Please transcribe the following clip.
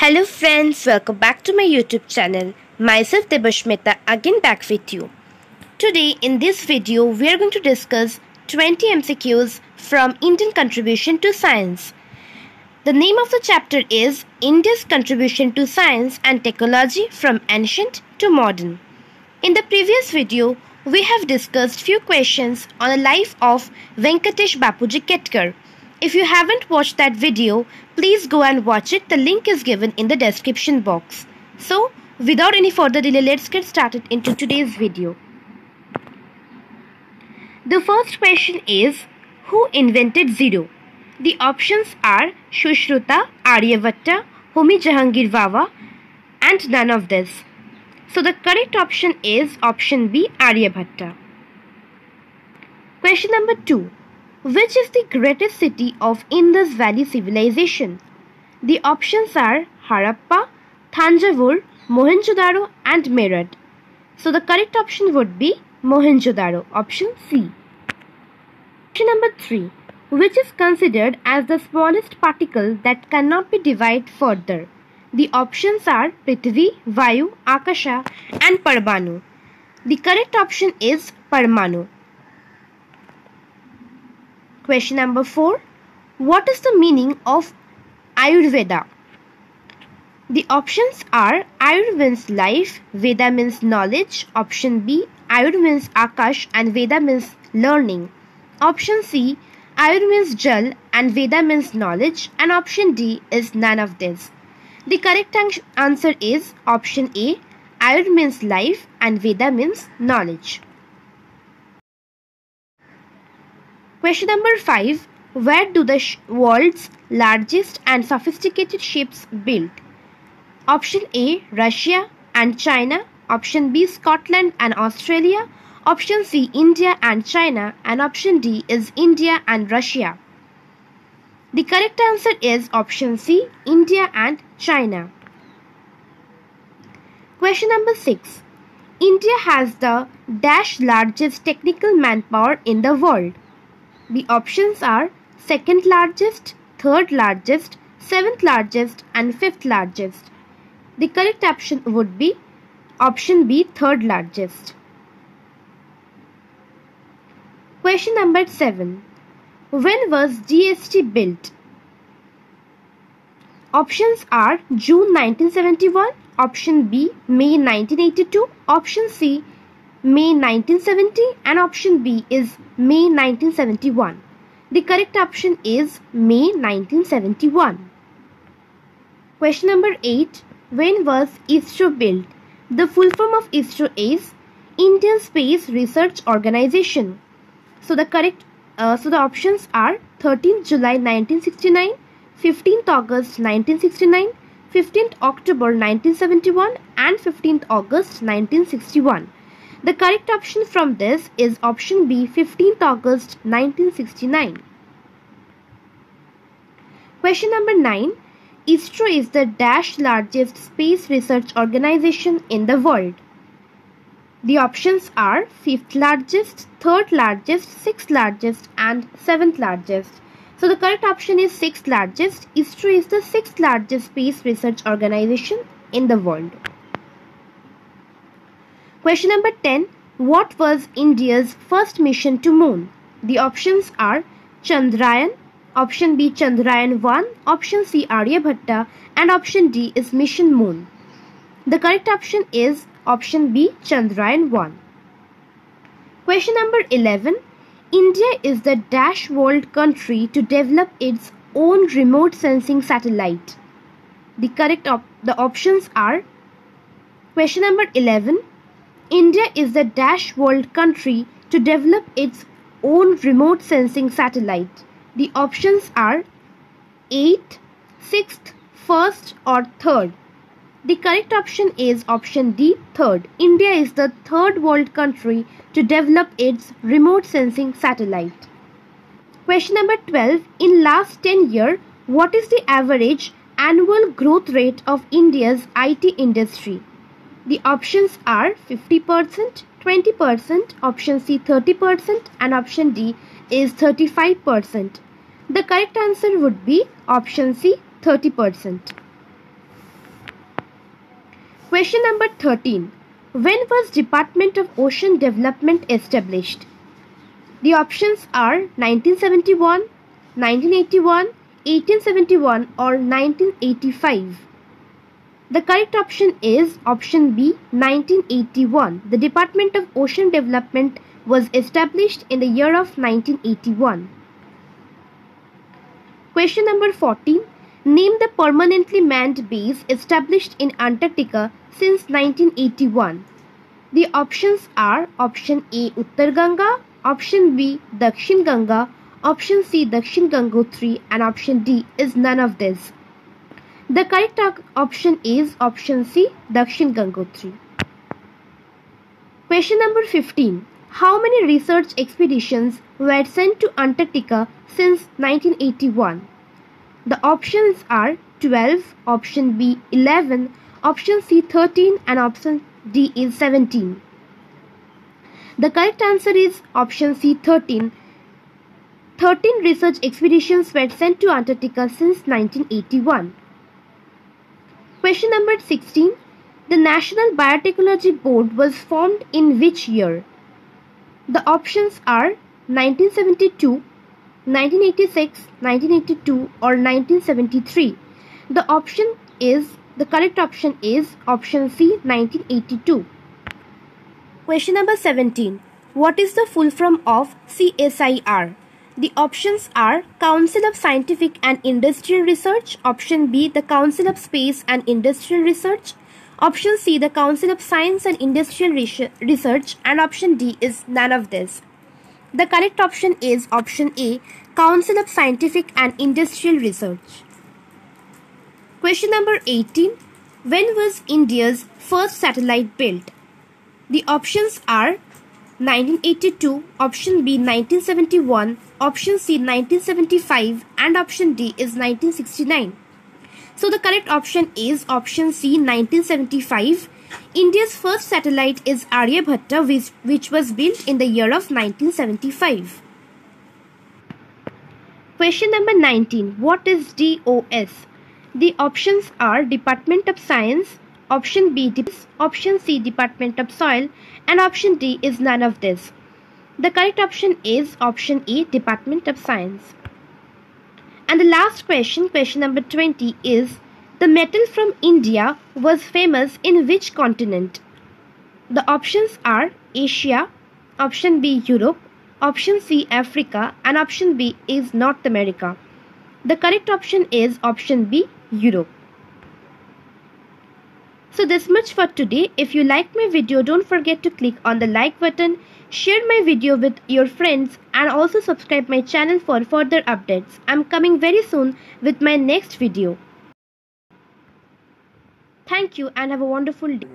Hello friends, welcome back to my YouTube channel. Myself Debasmita again back with you. Today in this video we are going to discuss 20 MCQs from Indian contribution to science. The name of the chapter is India's contribution to science and technology from ancient to modern. In the previous video we have discussed few questions on the life of Venkatesh Bapuji Ketkar if you haven't watched that video, please go and watch it. The link is given in the description box. So, without any further delay, let's get started into today's video. The first question is, who invented zero? The options are Sushruta, Aryabhatta, Homi Jahangir Bhabha and none of this. So the correct option is option B, Aryabhatta. Question number 2. Which is the greatest city of Indus Valley civilization? The options are Harappa, Thanjavur, Mohenjo-daro and Meerut. So the correct option would be Mohenjo-daro, option C. Question number 3. Which is considered as the smallest particle that cannot be divided further? The options are Prithvi, Vayu, Akasha and Parmanu. The correct option is Parmanu. Question number 4. What is the meaning of Ayurveda? The options are Ayur means life, Veda means knowledge, option B, Ayur means Akash and Veda means learning. Option C, Ayur means Jal and Veda means knowledge and option D is none of this. The correct answer is option A, Ayur means life and Veda means knowledge. Question number 5. Where do the world's largest and sophisticated ships build? Option A. Russia and China. Option B. Scotland and Australia. Option C. India and China. And option D is India and Russia. The correct answer is option C. India and China. Question number 6. India has the dash largest technical manpower in the world. The options are second largest, third largest, seventh largest and fifth largest. The correct option would be option B third largest. Question number 7. When was GST built? Options are June 1971, option B May 1982, option C May 1970 and option B is May 1971. The correct option is May 1971. Question number 8. When was ISRO built? The full form of ISRO is Indian Space Research Organization. So the correct uh, so the options are 13th July 1969, 15th August 1969, 15th October 1971 and 15th August 1961. The correct option from this is option B 15th August 1969. Question number 9. ISRO is the dash largest space research organization in the world. The options are 5th largest, 3rd largest, 6th largest and 7th largest. So the correct option is 6th largest. ISRO is the 6th largest space research organization in the world. Question number 10. What was India's first mission to moon? The options are Chandrayaan, option B Chandrayaan 1, option C Aryabhatta and option D is Mission Moon. The correct option is option B Chandrayaan 1. Question number 11. India is the dash world country to develop its own remote sensing satellite. The correct op the options are Question number 11. India is the dash world country to develop its own remote sensing satellite. The options are 8th, 6th, 1st or 3rd. The correct option is option D, 3rd. India is the third world country to develop its remote sensing satellite. Question number 12. In last 10 year, what is the average annual growth rate of India's IT industry? The options are 50%, 20%, option C 30% and option D is 35%. The correct answer would be option C 30%. Question number 13. When was Department of Ocean Development established? The options are 1971, 1981, 1871 or 1985. The correct option is option B 1981. The Department of Ocean Development was established in the year of 1981. Question number 14. Name the permanently manned base established in Antarctica since 1981. The options are option A Uttar Ganga, option B Dakshin Ganga, option C Dakshin Gangotri and option D is none of this. The correct option is option C Dakshin Gangotri. Question number 15. How many research expeditions were sent to Antarctica since 1981? The options are 12, option B 11, option C 13 and option D is 17. The correct answer is option C 13. 13 research expeditions were sent to Antarctica since 1981. Question number 16. The National Biotechnology Board was formed in which year? The options are 1972, 1986, 1982 or 1973. The option is the correct option is option C 1982. Question number 17. What is the full form of CSIR? The options are Council of Scientific and Industrial Research, option B the Council of Space and Industrial Research, Option C, the Council of Science and Industrial Research, and option D is none of this. The correct option is option A, Council of Scientific and Industrial Research. Question number 18. When was India's first satellite built? The options are 1982, option B 1971, option C 1975 and option D is 1969. So the correct option is option C 1975. India's first satellite is Aryabhatta which, which was built in the year of 1975. Question number 19. What is DOS? The options are Department of Science, option B, option C, Department of Soil, and option D is none of this. The correct option is option E, Department of Science. And the last question, question number 20 is the metal from India was famous in which continent? The options are Asia, option B Europe, option C Africa and option B is North America. The correct option is option B Europe. So this much for today. If you liked my video, don't forget to click on the like button, share my video with your friends and also subscribe my channel for further updates. I'm coming very soon with my next video. Thank you and have a wonderful day.